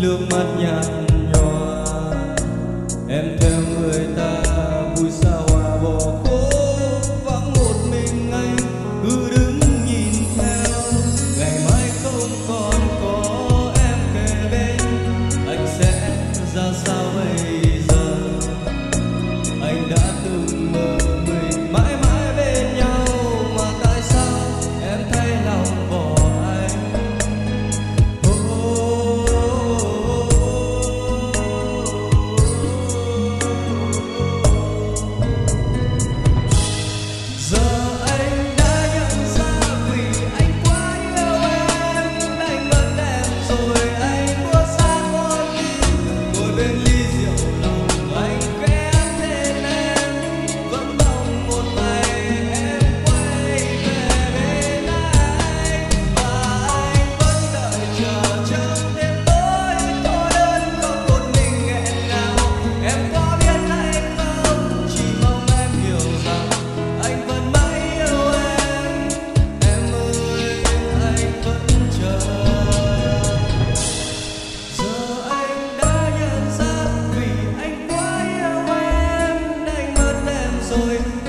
nước mắt nhạt nhòa. Em theo người ta vui xa hoa bỏ cô vắng một mình anh cứ đứng nhìn theo. Ngày mai không còn có em kề bên, anh sẽ ra sao ấy em